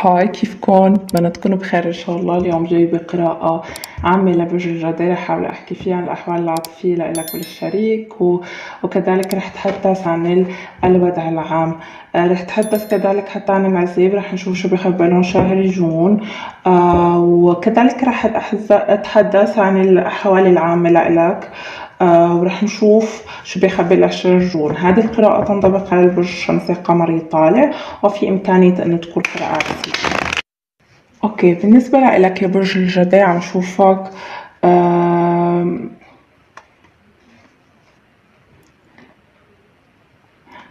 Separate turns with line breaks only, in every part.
هاي كيفكن؟ بتمنى تكونوا بخير إن شاء الله. اليوم جايبة قراءة عامة لبرج الجدي رح أحاول أحكي فيها عن الأحوال العاطفية لإلك وللشريك و... وكذلك رح أتحدث عن الوضع العام. آه، رح أتحدث كذلك حتى عن العزيب. رح نشوف شو بخبرون شهر جون. آه وكذلك رح أتحدث عن الأحوال العامة لإلك. آه ورح نشوف شو بيخبي لشهر جون. هذه القراءة تنطبق على البرج الشمسي القمري الطالع وفي إمكانية أن تكون قراءة عكسية أوكي بالنسبة لإلك يا برج الجدي عم شوفك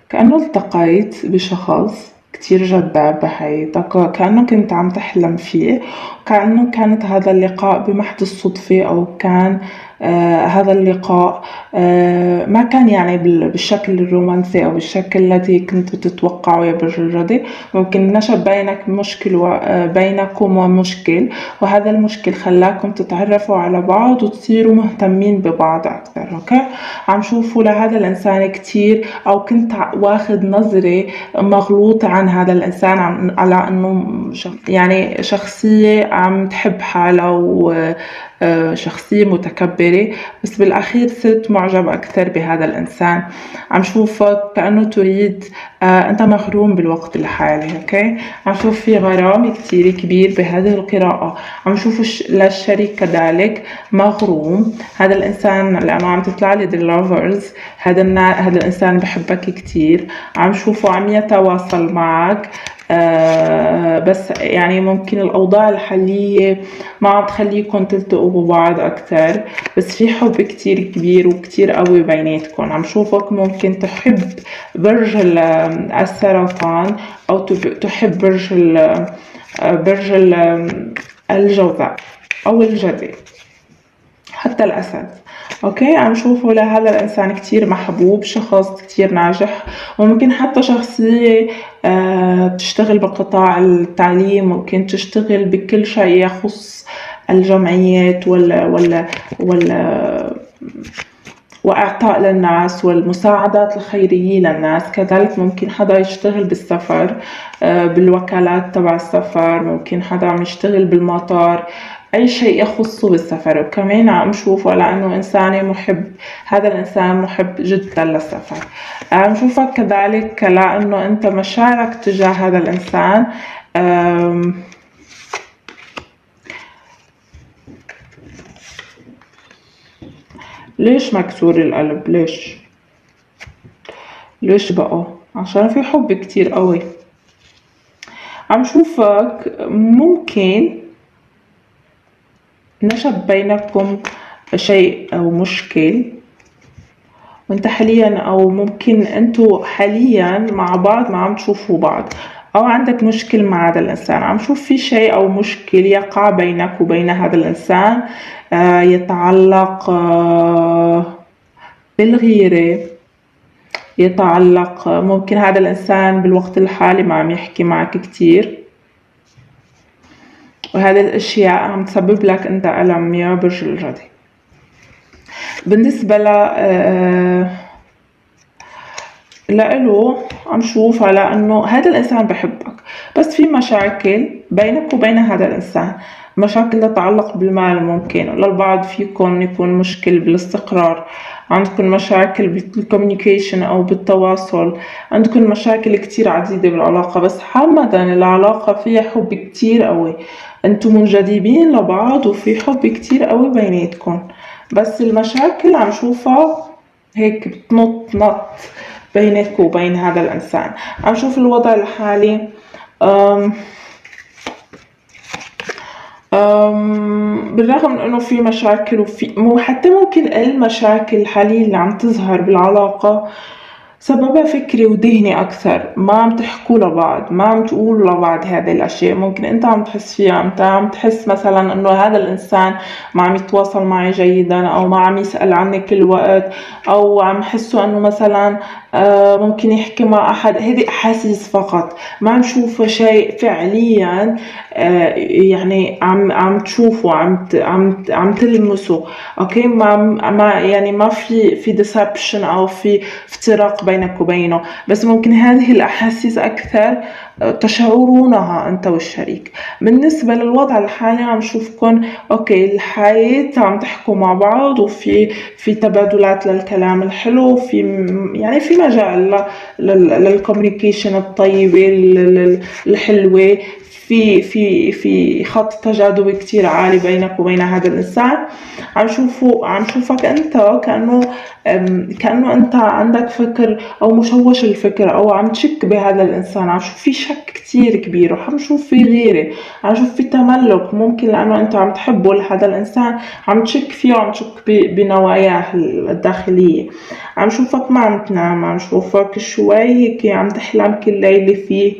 كأنه التقيت بشخص كتير جذاب بحياتك كأنه كنت عم تحلم فيه كأنه كانت هذا اللقاء بمحض الصدفة أو كان آه هذا اللقاء آه ما كان يعني بالشكل الرومانسي أو بالشكل الذي كنت تتوقعه يا برج الجدي ممكن نشب بينك مشكل و... بينكم ومشكل وهذا المشكل خلاكم تتعرفوا على بعض وتصيروا مهتمين ببعض أكثر أوكي؟ عم شوفوا لهذا الإنسان كتير أو كنت واخد نظرة مغلوطة عن هذا الإنسان على إنه يعني شخصية عم تحب حالها وشخصية متكبرة بس بالأخير صرت معجب أكثر بهذا الإنسان. عم شوفك كأنه تريد آه، أنت مغروم بالوقت الحالي أوكي؟ عم شوف في غرام كتير كبير بهذه القراءة. عم شوف للشريك كذلك مغروم. هذا الإنسان لأنه عم تطلع لي the lovers. هذا هذا الإنسان بحبك كتير. عم شوفه عم يتواصل معك. آه بس يعني ممكن الأوضاع الحالية ما عم تخليكم تلتقوا ببعض أكتر. بس في حب كتير كبير وكتير قوي بيناتكم. عم شوفك ممكن تحب برج السرطان أو تحب برج برج الجوزاء أو الجدي حتى الأسد. أوكي عم شوفه لهذا الانسان كتير محبوب شخص كتير ناجح وممكن حتى شخصية آه، بتشتغل بقطاع التعليم ممكن تشتغل بكل شيء يخص الجمعيات ولا ولا ولا وإعطاء للناس والمساعدات الخيرية للناس. كذلك ممكن حدا يشتغل بالسفر آه، بالوكالات تبع السفر ممكن حدا عم يشتغل بالمطار أي شيء يخصه بالسفر. وكمان عم شوفه لأنه إنسان محب هذا الإنسان محب جدا للسفر. عم شوفك كذلك لأنه أنت مشاعرك تجاه هذا الإنسان. ليش مكسور القلب؟ ليش؟ ليش بقى؟ عشان في حب كتير قوي. عم شوفك ممكن نشب بينكم شيء أو مشكل وانت حاليا أو ممكن انتو حاليا مع بعض ما عم تشوفوا بعض أو عندك مشكل مع هذا الإنسان. عم شوف في شيء أو مشكل يقع بينك وبين هذا الإنسان آه يتعلق آه بالغيرة يتعلق ممكن هذا الإنسان بالوقت الحالي ما عم يحكي معك كتير. وهذه الأشياء عم تسبب لك أنت ألم يا برج الجدي بالنسبة ل آه، لإله عم شوف على إنه هذا الإنسان بحبك. بس في مشاكل بينك وبين هذا الإنسان. مشاكل تتعلق بالمال ممكن. للبعض فيكم يكون مشكل بالاستقرار. عندكم مشاكل بالكوميونيكيشن أو بالتواصل. عندكم مشاكل كتير عديدة بالعلاقة. بس حمدا العلاقة فيها حب كتير قوي. أنتم منجذبين لبعض وفي حب كتير قوي بيناتكم. بس المشاكل عم شوفها هيك بتنط نط بينك وبين هذا الإنسان. عم شوف الوضع الحالي. بالرغم من إنه في مشاكل وفي حتى ممكن المشاكل الحالية اللي عم تظهر بالعلاقة. سببها فكري وذهني أكثر. ما عم تحكوا لبعض ما عم تقولوا لبعض هذه الأشياء. ممكن أنت عم تحس فيها أنت عم تحس مثلا أنه هذا الإنسان ما عم يتواصل معي جيدا أو ما عم يسأل عني كل وقت أو عم حسه أنه مثلا آه، ممكن يحكي مع أحد. هذه أحاسيس فقط. ما عم شوفه شيء فعليا آه، يعني عم عم تشوفه عم عم عم تلمسه. okay؟ ما ما يعني ما في في deception أو في افتراق بين بينك وبينه. بس ممكن هذه الأحاسيس أكثر تشعرونها أنت والشريك. بالنسبة للوضع الحالي عم شوفكم okay الحياة عم تحكوا مع بعض وفي في تبادلات للكلام الحلو في يعني في مجال للكوميونيكيشن الطيبة الحلوة. في في في خط تجاذبي كتير عالي بينك وبين هذا الإنسان. عم شوفه عم شوفك أنت كأنه كأنه أنت عندك فكر أو مشوش الفكر أو عم تشك بهذا الإنسان. عم شوف في شك كتير كبير وعم شوف في غيرة عم شوف في تملك. ممكن لأنه أنت عم تحبه لهذا الإنسان عم تشك فيه وعم تشك بنواياه الداخلية. عم شوفك ما عم تنام عم شوفك شوي هيك عم تحلم كل ليلة فيه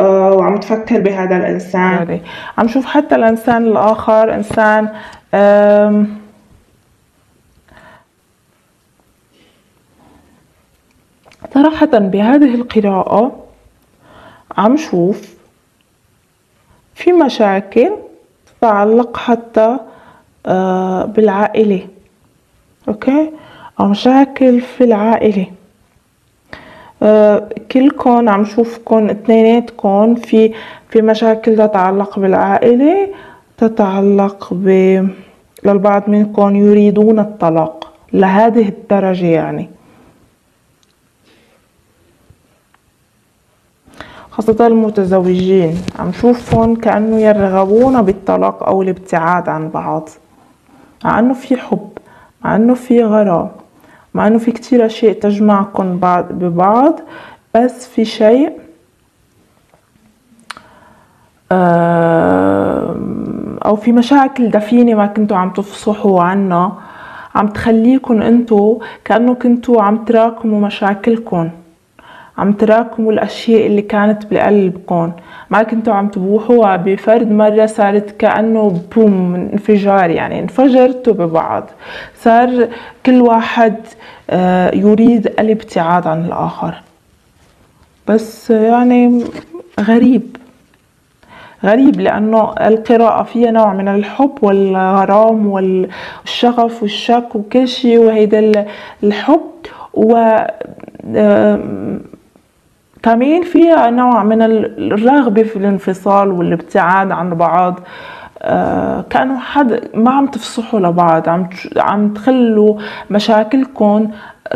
آه، وعم تفكر بهذا الإنسان. عم شوف حتى الإنسان الآخر إنسان صراحة بهذه القراءة عم شوف في مشاكل تتعلق حتى آه، بالعائلة. أوكي؟ أو مشاكل في العائلة. آه، كلكم عم شوفكم اثنيناتكم في في مشاكل تتعلق بالعائلة تتعلق ب للبعض منكم يريدون الطلاق لهذه الدرجة يعني. خاصة المتزوجين. عم شوفهم كأنه يرغبون بالطلاق أو الابتعاد عن بعض. مع أنه في حب مع أنه في غرام مع إنه في كتير أشياء تجمعكم بعض ببعض بس في شيء أو في مشاكل دفينة ما كنتوا عم تفصحوا عنها عم تخليكم إنتو كأنه كنتوا عم تراكموا مشاكلكم عم تراكموا الأشياء اللي كانت بقلبكم ما كنتوا عم تبوحوها بفرد مرة صارت كأنه بوم انفجار يعني انفجرتوا ببعض. صار كل واحد آه، يريد الابتعاد عن الآخر. بس يعني غريب. غريب لأنه القراءة فيها نوع من الحب والغرام والشغف والشك وكل شيء وهيدا الحب و كمان فيها نوع من الرغبة في الانفصال والابتعاد عن بعض. آه كانوا حد ما عم تفصحوا لبعض عم عم تخلوا مشاكلكم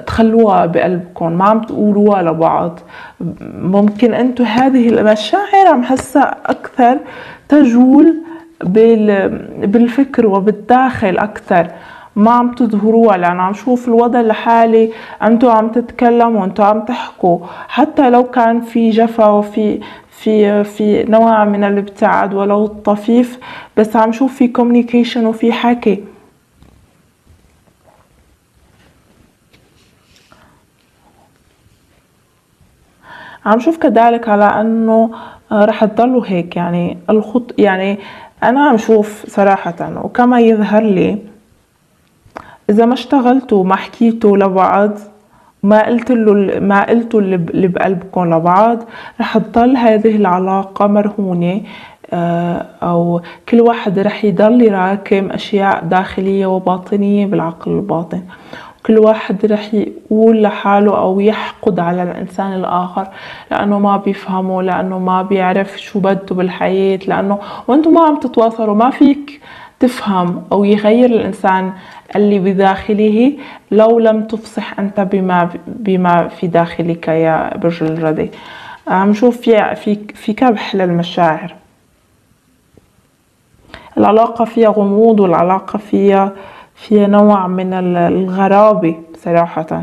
تخلوها بقلبكم ما عم تقولوها لبعض. ممكن أنتم هذه المشاعر عم حسها أكثر تجول بالفكر وبالداخل أكثر. ما عم تظهروها لأن عم شوف الوضع الحالي. أنتوا عم تتكلموا أنتوا عم تحكوا. حتى لو كان في جفا وفي في في نوع من الابتعاد ولو طفيف بس عم شوف في كوميونيكيشن وفي حكي. عم شوف كذلك على أنه رح تضلوا هيك. يعني الخط يعني أنا عم شوف صراحة وكما يظهر لي إذا ما اشتغلتوا ما حكيتوا لبعض ما قلت له ما قلتوا اللي بقلبكم لبعض رح تضل هذه العلاقة مرهونة آه، أو كل واحد رح يضل يراكم أشياء داخلية وباطنية بالعقل الباطن. كل واحد رح يقول لحاله أو يحقد على الإنسان الآخر لأنه ما بيفهمه لأنه ما بيعرف شو بده بالحياة لأنه وأنتم ما عم تتواصلوا ما فيك تفهم أو يغير الإنسان اللي بداخله لو لم تفصح أنت بما بما في داخلك يا برج الجدي عم نشوف في في كبح للمشاعر. العلاقة فيها غموض والعلاقة فيها فيها نوع من الغرابة صراحة.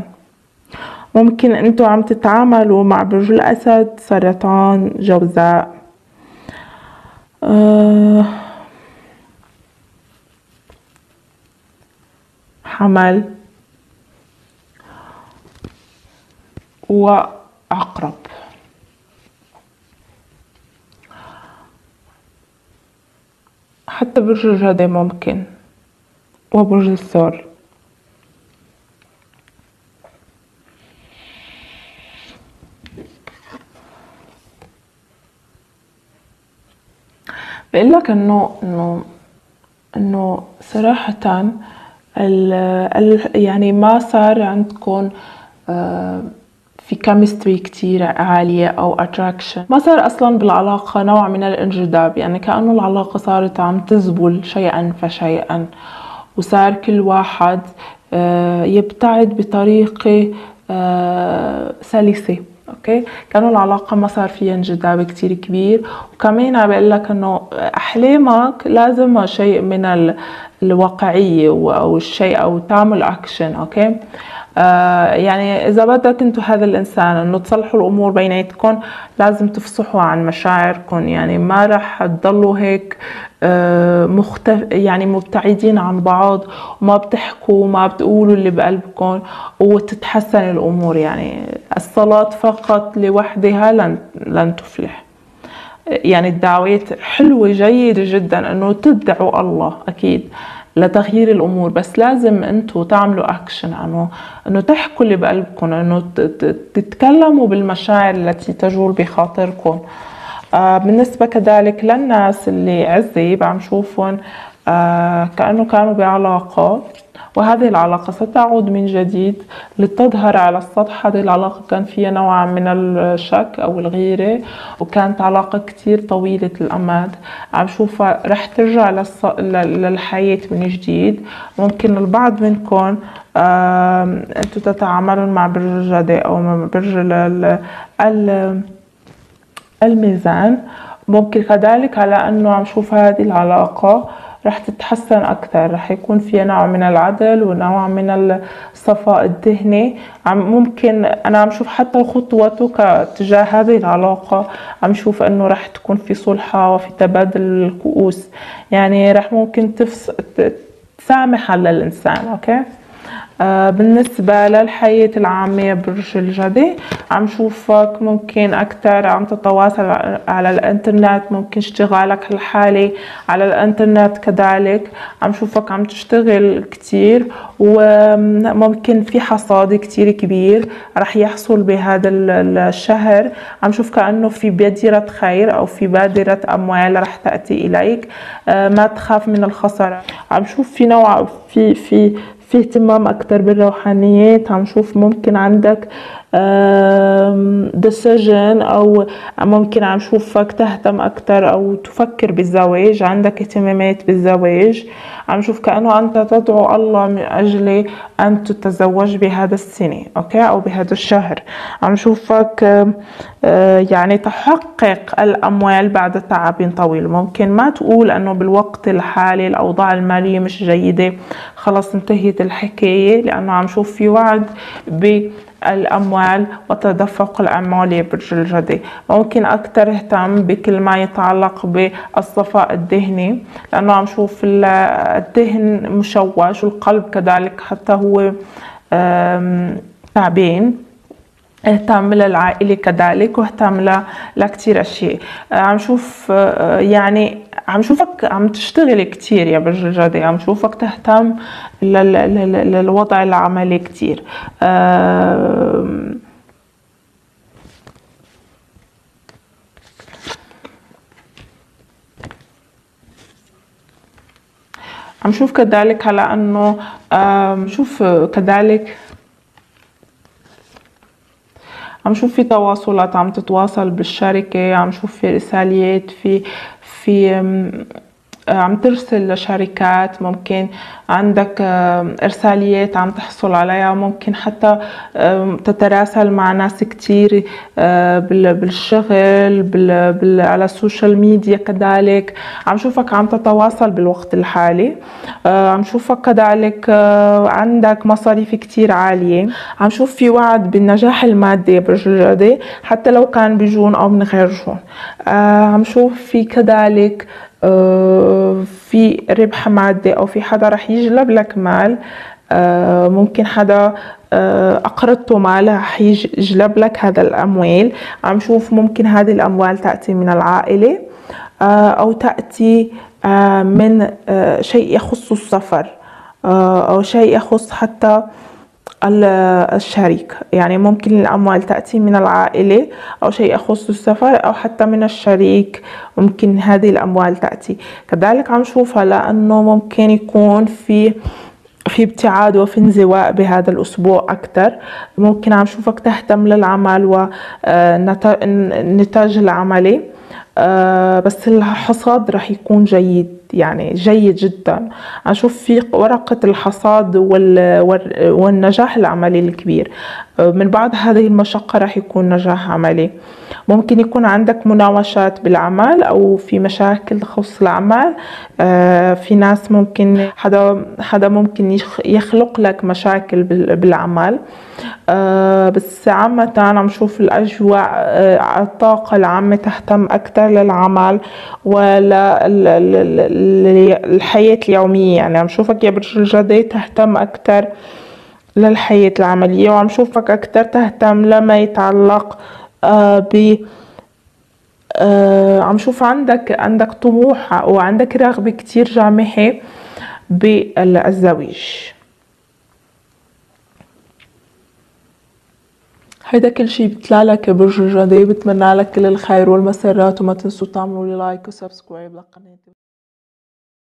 ممكن أنتوا عم تتعاملوا مع برج الأسد سرطان جوزاء. أه حمل وعقرب حتى برج الجدي ممكن وبرج الثور بقول لك انه انه إنه صراحة يعني ما صار عندكم آه، في كيمستري كتير عالية أو attraction. ما صار أصلا بالعلاقة نوع من الانجذاب يعني كأنه العلاقة صارت عم تزبل شيئا فشيئا. وصار كل واحد آه، يبتعد بطريقة آه، سلسة. okay؟ كانوا العلاقة ما صار فيها انجذاب كتير كبير. وكمان بقول لك إنه أحلامك لازم شيء من الواقعية أو الشيء أو تعمل action okay؟ يعني إذا بدك أنتم هذا الإنسان إنه تصلحوا الأمور بيناتكم لازم تفصحوا عن مشاعركم يعني ما رح تضلوا هيك آه مختف يعني مبتعدين عن بعض وما بتحكوا وما بتقولوا اللي بقلبكم وتتحسن الأمور. يعني الصلاة فقط لوحدها لن لن تفلح. يعني الدعوات حلوة جيدة جدا إنه تدعوا الله أكيد. لتغيير الأمور بس لازم أنتم تعملوا اكشن انه إنه تحكوا اللي بقلبكم إنه تتكلموا بالمشاعر التي تجول بخاطركم. آه بالنسبة كذلك للناس اللي عزب عم شوفهم آه كأنه كانوا بعلاقة. وهذه العلاقة ستعود من جديد لتظهر على السطح. هذه العلاقة كان فيها نوع من الشك أو الغيرة وكانت علاقة كتير طويلة الأمد. عم شوفها رح ترجع للص... للحياة من جديد. ممكن البعض منكم أنتم تتعاملون مع برج الجدي أو برج ال... الميزان. ممكن كذلك على أنه عم شوف هذه العلاقة رح تتحسن أكثر. رح يكون فيها نوع من العدل ونوع من الصفاء الذهني. عم ممكن أنا عم شوف حتى خطوته تجاه هذه العلاقة عم شوف إنه رح تكون في صلحة وفي تبادل الكؤوس. يعني رح ممكن تفس تسامح على الإنسان أوكي؟ بالنسبة للحياة العامة برج الجدي عم شوفك ممكن أكتر عم تتواصل على الإنترنت ممكن اشتغالك الحالي على الإنترنت كذلك. عم شوفك عم تشتغل كتير وممكن في حصاد كتير كبير رح يحصل بهذا الشهر. عم شوف كأنه في بادرة خير أو في بادرة أموال رح تأتي إليك. آه، ما تخاف من الخسارة. عم شوف في نوع في في في اهتمام أكتر بالروحانيات عم شوف ممكن عندك decision أو ممكن عم شوفك تهتم أكتر أو تفكر بالزواج. عندك اهتمامات بالزواج. عم شوف كأنه أنت تدعو الله من أجل أن تتزوج بهذا السنة أوكي؟ أو بهذا الشهر. عم شوفك آه، يعني تحقق الأموال بعد تعب طويل. ممكن ما تقول أنه بالوقت الحالي الأوضاع المالية مش جيدة. خلص انتهت الحكاية لأنه عم شوف في وعد ب الأموال وتدفق الأموال برج الجدي. ممكن أكثر اهتم بكل ما يتعلق بالصفاء الذهني لأنه عم شوف الذهن مشوش والقلب كذلك حتى هو تعبان اهتم للعائلة كذلك واهتم لكتير أشياء. عم شوف يعني عم شوفك عم تشتغل كتير يا برج الجدي عم شوفك تهتم للوضع العملي كتير. عم شوف كذلك على إنه شوف كذلك عم شوف في تواصلات عم تتواصل بالشركة عم شوف في رساليات في في عم ترسل لشركات ممكن عندك إرساليات عم تحصل عليها ممكن حتى تتراسل مع ناس كتير آه، بالشغل على السوشيال ميديا كذلك. عم شوفك عم تتواصل بالوقت الحالي. آه، عم شوفك كذلك آه، عندك مصاريف كتير عالية. عم شوف في وعد بالنجاح المادي برج حتى لو كان بجون أو من غير جون عم شوف في كذلك في ربح مادي أو في حدا رح يجلب لك مال آه، ممكن حدا آه، أقرضته مال رح يجلب لك هذا الأموال. عم شوف ممكن هذه الأموال تأتي من العائلة أو تأتي من شيء يخص السفر أو شيء يخص حتى الشريك. يعني ممكن الأموال تأتي من العائلة أو شيء يخص السفر أو حتى من الشريك. ممكن هذه الأموال تأتي. كذلك عم شوفها لأنه ممكن يكون في في ابتعاد وفي انزواء بهذا الأسبوع أكتر. ممكن عم شوفك تهتم للعمل والنتاج العملي آه، بس الحصاد رح يكون جيد. يعني جيد جدا. أشوف في ورقة الحصاد والنجاح العملي الكبير. من بعد هذه المشقة راح يكون نجاح عملي. ممكن يكون عندك مناوشات بالعمل أو في مشاكل تخص العمل آه، في ناس ممكن حدا حدا ممكن يخلق لك مشاكل بالعمل آه، بس عامة عم شوف الأجواء الطاقة العامة تهتم أكثر للعمل ولا الحياة اليومية. يعني عم شوفك يا برج الجدي تهتم أكتر للحياة العملية وعم شوفك أكتر تهتم لما يتعلق آه ب آه عم شوف عندك عندك طموح وعندك رغبة كتير جامحة بالزواج. هيدا كل شي بقلك برج الجدي بتمنى لك كل الخير والمسرات وما تنسوا تعملوا لي like و subscribe لقناتي